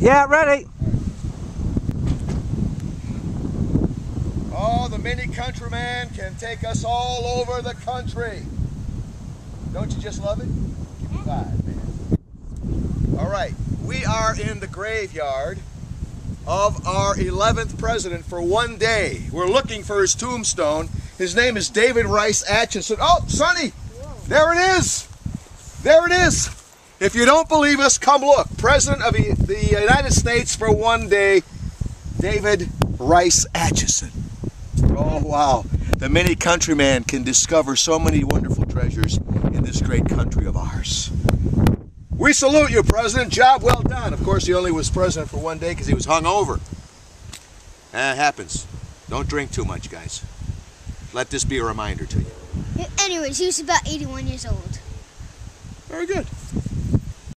Yeah, ready. Oh, the mini countryman can take us all over the country. Don't you just love it? Give me five, man. All right, we are in the graveyard of our 11th president for one day. We're looking for his tombstone. His name is David Rice Atchison. Oh, Sonny, there it is. There it is. If you don't believe us, come look. President of the United States for one day, David Rice Atchison. Oh, wow. The mini countryman can discover so many wonderful treasures in this great country of ours. We salute you, President. Job well done. Of course, he only was president for one day because he was hung over. That happens. Don't drink too much, guys. Let this be a reminder to you. Anyways, he was about 81 years old. Very good.